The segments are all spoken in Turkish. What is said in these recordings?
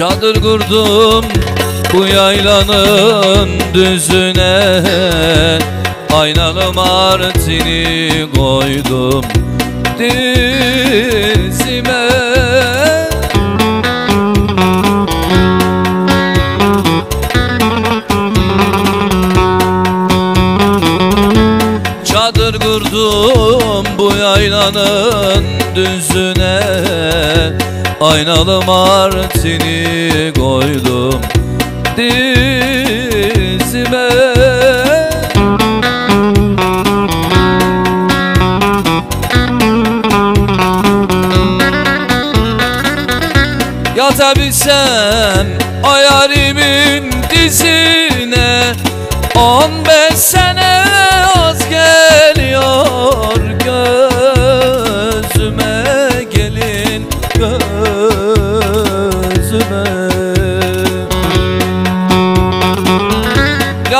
Çadır kurdum bu yaylanın düzüne. Aynalı martini koydum dizime Çadır kurdum bu yaylanın düzüne Aynalı martini koydum dizime. Yatabilsem o yarimin dizine On beş sene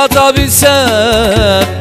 Yatabilsem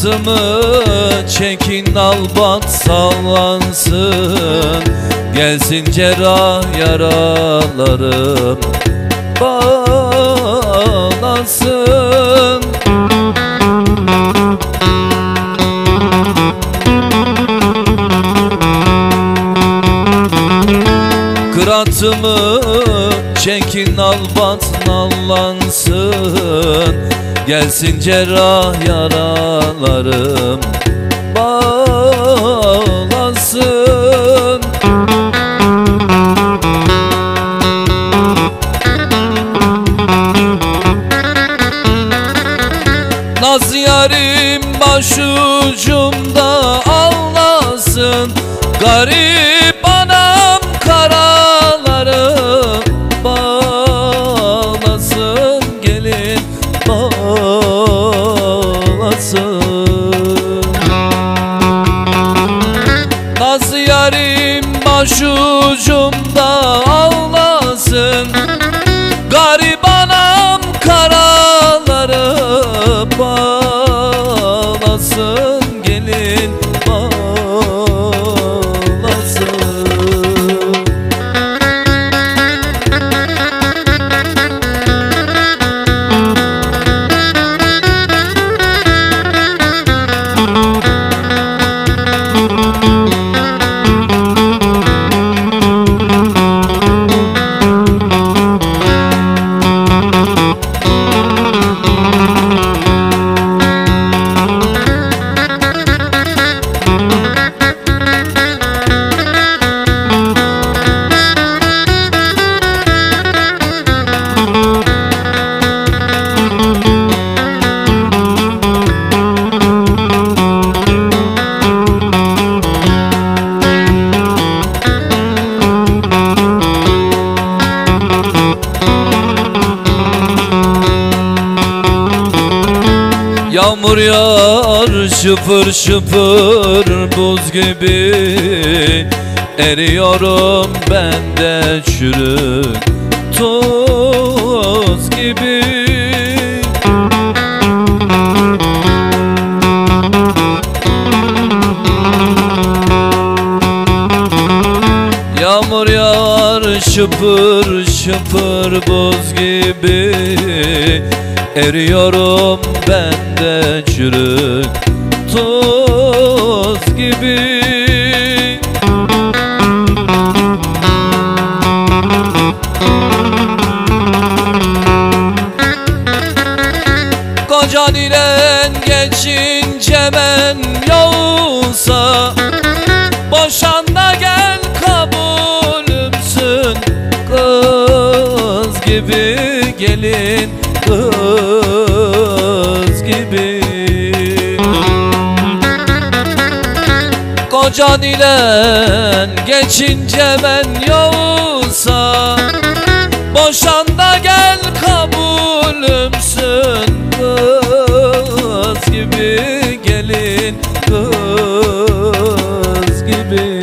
Gıratımı çekin albat sallansın. Gelsin cerrah yaralarım bağlansın. Kıratımı çekin albat nallansın Gelsin cerrah yaralarım bağlansın. Naz yarim başucumda ağlasın Garip anam karaları bağlasın Gelin bağlasın Naz yarim başucumda ağlasın. Garip anam karaları bağlasın Yağmur yağar şıpır şıpır buz gibi. Eriyorum ben de çürük toz gibi. Yağmur yağar şıpır şıpır buz gibi Eriyorum ben de çürük tuz gibi. Kocan ile geçince ben yolsa Boşan da gel kabulümsün Kız gibi gelin kız gibi. Kocan ile geçince ben yolsa Boşan da gel kabulümsün Kız gibi gelin kız gibi